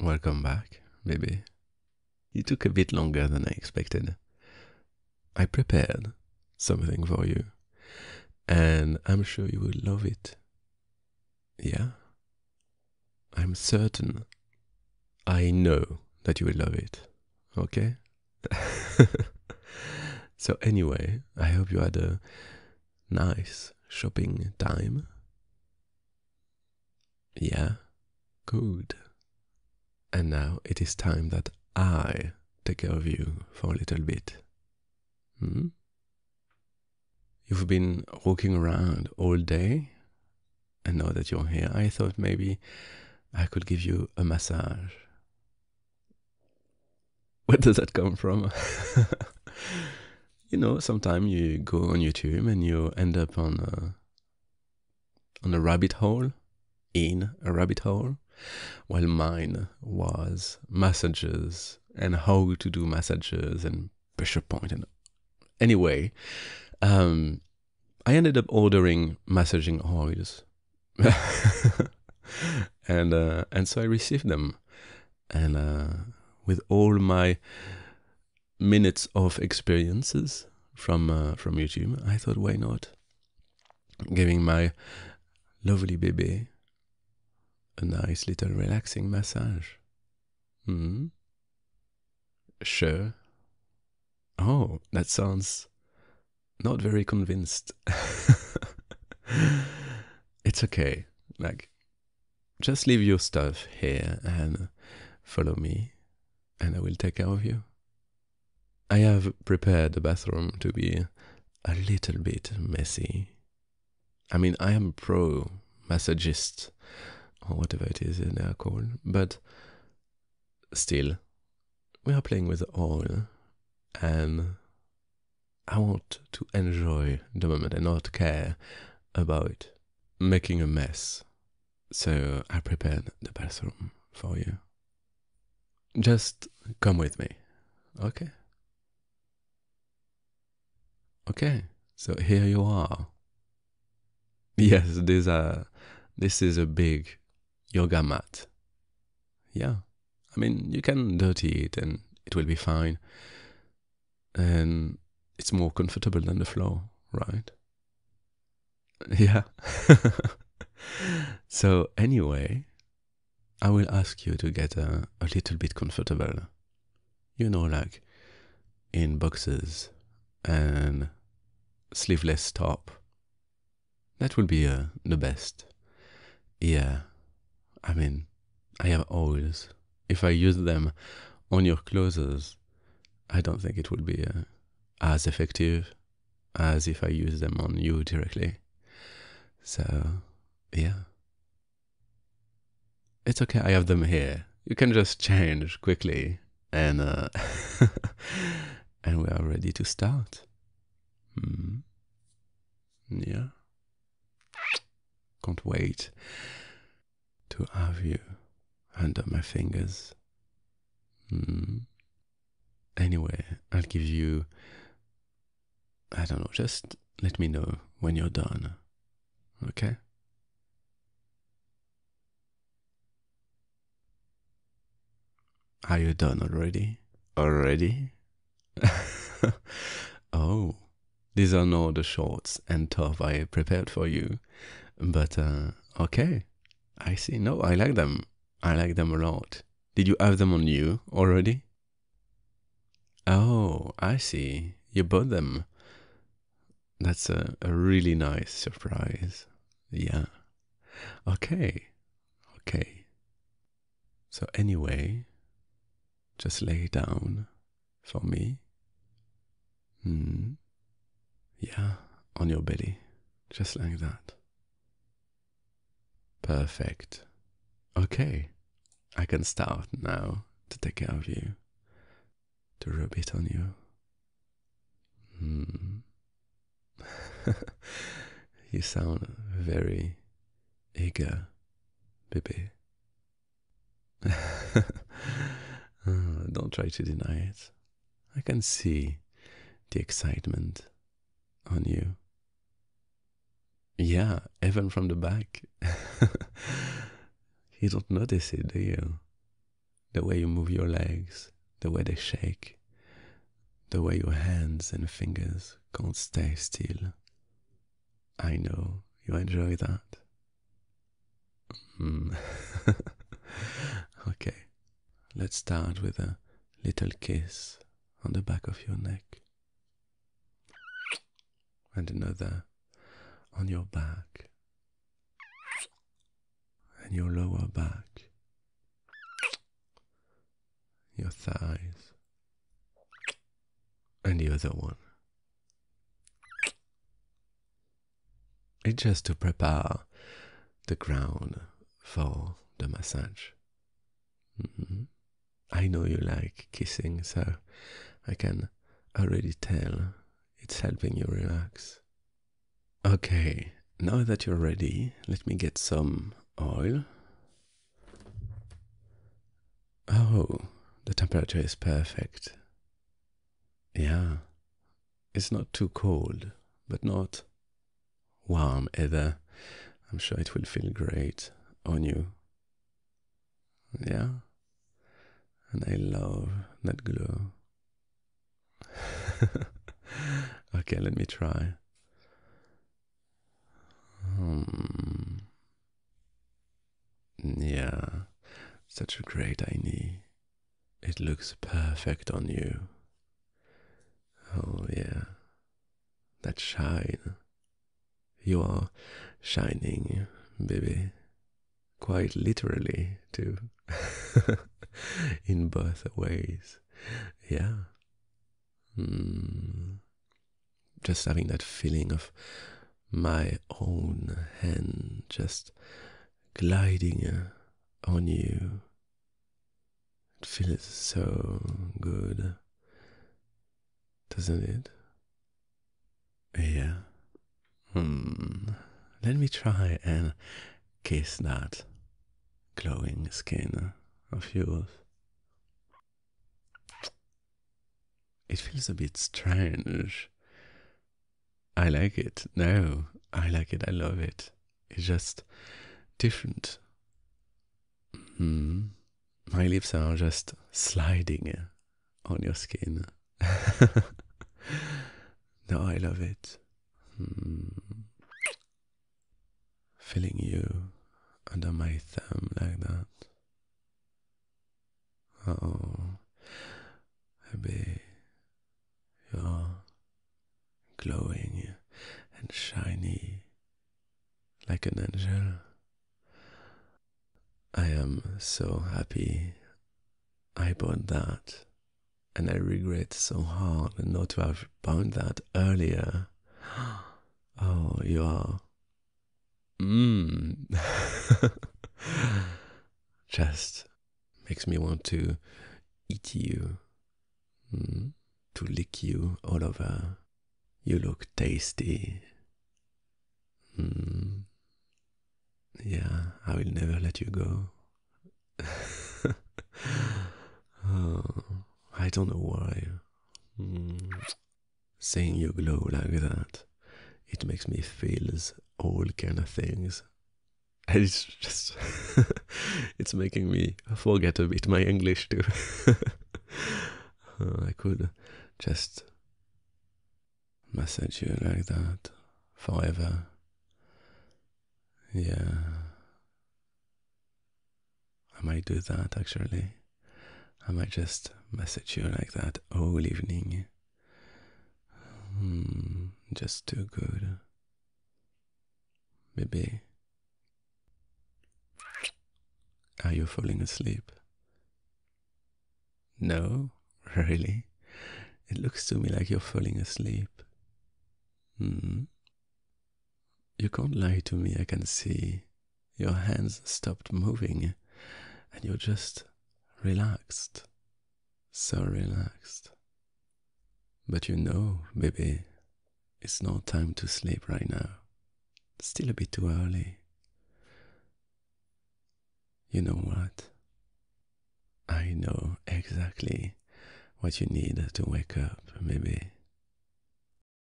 Welcome back, baby. You took a bit longer than I expected. I prepared something for you, and I'm sure you will love it. Yeah? I'm certain. I know that you will love it. Okay? so, anyway, I hope you had a nice shopping time. Yeah? Good. And now it is time that I take care of you for a little bit. Hmm? You've been walking around all day, and now that you're here, I thought maybe I could give you a massage. Where does that come from? you know, sometimes you go on YouTube and you end up on a, on a rabbit hole, in a rabbit hole, while mine was massages and how to do massages and pressure point and anyway, um, I ended up ordering massaging oils, and uh, and so I received them, and uh, with all my minutes of experiences from uh, from YouTube, I thought, why not giving my lovely baby a nice little relaxing massage? Hmm. Sure. Oh, that sounds not very convinced. it's okay. Like, just leave your stuff here and follow me, and I will take care of you. I have prepared the bathroom to be a little bit messy. I mean, I am pro massagist, or whatever it is they are called, but still, we are playing with oil and I want to enjoy the moment and not care about making a mess. So I prepared the bathroom for you. Just come with me, okay? Okay, so here you are. Yes, this a this is a big yoga mat. Yeah, I mean you can dirty it and it will be fine and it's more comfortable than the floor, right? Yeah. so, anyway, I will ask you to get a, a little bit comfortable. You know, like in boxes and sleeveless top. That will be uh, the best. Yeah. I mean, I have oils. If I use them on your clothes, I don't think it would be uh, as effective as if I use them on you directly. So, yeah. It's okay, I have them here. You can just change quickly and uh, and we are ready to start. Mm. Yeah. Can't wait to have you under my fingers. Mm. Anyway, I'll give you, I don't know, just let me know when you're done. Okay? Are you done already? Already? oh, these are not the shorts and top I prepared for you. But, uh, okay. I see. No, I like them. I like them a lot. Did you have them on you already? Oh, I see. You bought them. That's a, a really nice surprise. Yeah. Okay. Okay. So, anyway, just lay down for me. Hmm. Yeah, on your belly. Just like that. Perfect. Okay. I can start now to take care of you to rub it on you. Hmm. you sound very eager, baby. oh, don't try to deny it. I can see the excitement on you. Yeah, even from the back. You don't notice it, do you? the way you move your legs, the way they shake, the way your hands and fingers can't stay still. I know you enjoy that. Mm. okay, let's start with a little kiss on the back of your neck and another on your back and your lower back, your thighs, and the other one. It's just to prepare the ground for the massage. Mm-hmm. I know you like kissing, so I can already tell it's helping you relax. Okay, now that you're ready, let me get some oil. Oh, the temperature is perfect. Yeah, it's not too cold, but not warm either. I'm sure it will feel great on you. Yeah, and I love that glow. okay, let me try. Hmm. Yeah, such a great idea. It looks perfect on you. Oh, yeah. That shine. You are shining, baby. Quite literally, too. In both ways. Yeah. Mm. Just having that feeling of my own hand just gliding on you. It feels so good, doesn't it? Yeah. Hmm. Let me try and kiss that glowing skin of yours. It feels a bit strange. I like it. No, I like it. I love it. It's just different. Mm. My lips are just sliding on your skin. no, I love it. Mm. Feeling you under my thumb like that. Oh, baby, you're glowing and shiny like an angel. I am so happy I bought that, and I regret so hard not to have bought that earlier. Oh, you are. Mmm. Just makes me want to eat you, mm, to lick you all over. You look tasty. Mm. Yeah, I will never let you go. Oh, I don't know why. Mm. Seeing you glow like that, it makes me feel all kind of things. And it's just, it's making me forget a bit my English too. I could just massage you like that forever. Yeah. I might do that actually. I might just message you like that all evening. Hmm, just too good. Maybe. Are you falling asleep? No, really? It looks to me like you're falling asleep. Hmm. You can't lie to me, I can see. Your hands stopped moving and you're just relaxed. So relaxed. But you know, baby, it's not time to sleep right now. still a bit too early. You know what? I know exactly what you need to wake up, maybe.